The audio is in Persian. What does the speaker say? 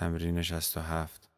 تمرین 67